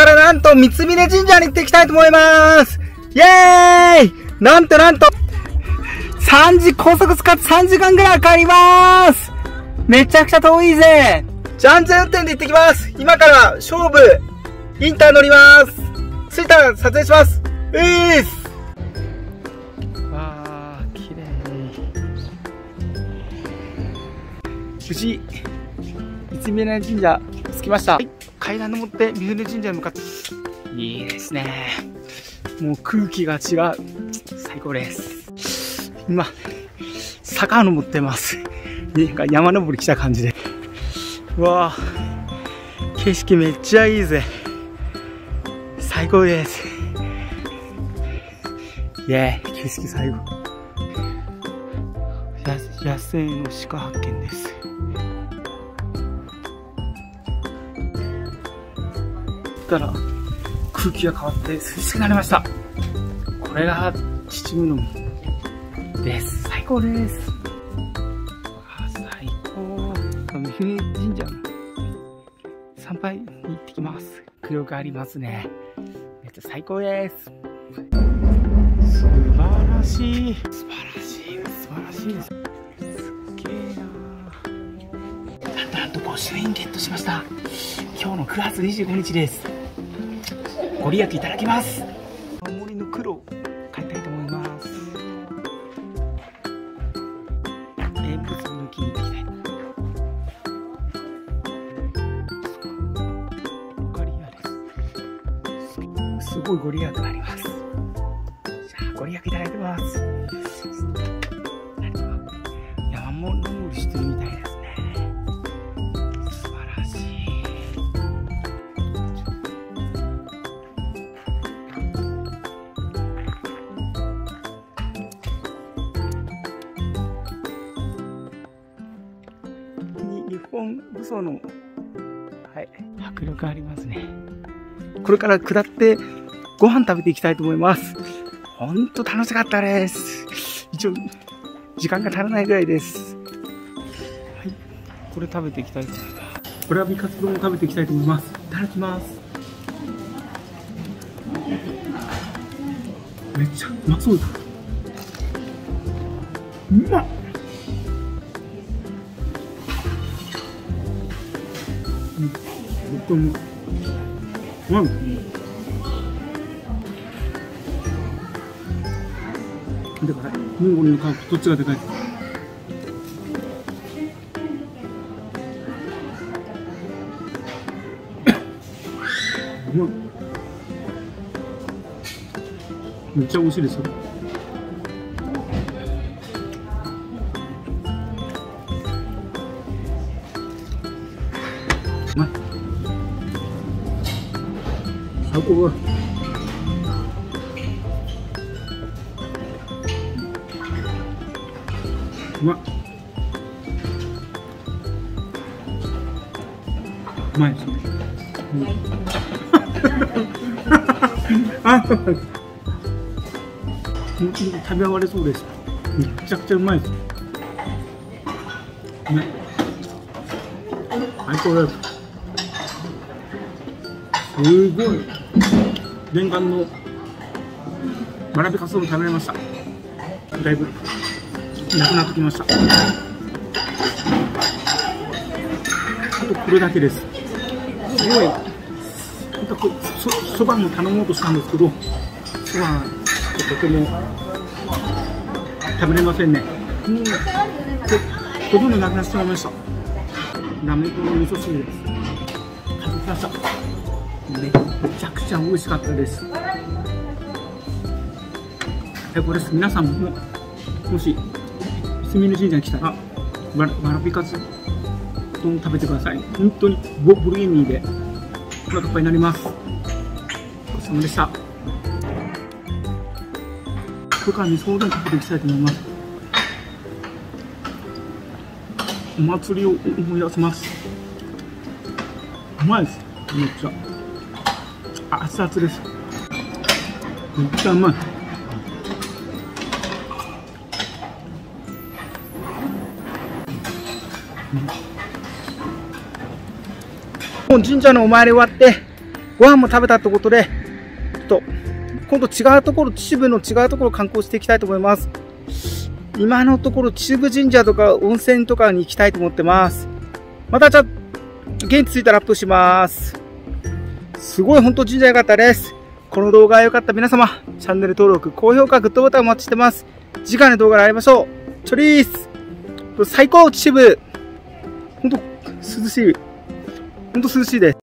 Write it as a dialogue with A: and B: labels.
A: からなんと三峯神社に行っていきたいと思います。イェーイなんとなんと3時、高速使って3時間ぐらいかかります。めちゃくちゃ遠いぜ。じゃんじゃん運転で行ってきます。今から勝負インター乗ります。着いたら撮影します。うーす。わー、綺麗。無事、三峯神社着きました。はい、階段登って三峯神社に向かって、いいですね。もう空気が違う。最高です。今、坂登ってます。なんか山登り来た感じで。うわー、景色めっちゃいいぜ。最高です。イェー、景色最後。野生の鹿発見です。ったら空気が変わって涼しくなりました。これが秩父のです。最高です。最高。三船神社の。参拝に行ってきます。迫力ありますね。最高です。素晴らしい。素晴らしい素晴らしいです。すっげえななんと御朱印ゲットしました？今日の9月25日ですご利益いただきます。青森の黒を買いたいと思います。縁結びの木に行きたいすごいご利益があります。じゃあご利益いただいてます本武装の、はい、迫力ありますね。これから下ってご飯食べていきたいと思います。ほんと楽しかったです。一応、時間が足らないぐらいです。はい。これ食べていきたいと思います。これは美活丼を食べていきたいと思います。いただきます。めっちゃうまそうだ。うまっううん。でかいモンゴルの皮どっちがでかいめっちゃ美味しいですよまい最高だうまうまいです。ね、うん、あ食べ上がれそうです。めちゃくちゃうまいです。ね。最高ですすごい。念願のわらびかつ丼食べれました。だいぶなくなってきました。あとこれだけです。すごい。本当そそばも頼もうとしたんですけどそばとても食べれませんね。うんほとんどなくなってしまいました。ラムとの味噌汁です。食べました。めちゃくちゃ美味しかったです。でこれ皆さんももしすみの神社に来たらわらびかつ丼食べてください。本当にボボリューミーでお腹いっぱいになります。ごちそうさまでした。これから味噌うどん食べていきたいと思います。お祭りを思い出せます。うまいです。めっちゃ。熱々ですめっちゃうまいもう神社のお参り終わってご飯も食べたってことで、ちょっと、今度違うところ、秩父の違うところ観光していきたいと思います。今のところ秩父神社とか温泉とかに行きたいと思ってます。またじゃあ、現地着いたらアップします。すごい本当神社良かったです。この動画が良かった皆様、チャンネル登録、高評価、グッドボタンお待ちしてます。次回の動画で会いましょう。チョリース最高秩父本当、涼しい。本当涼しいです。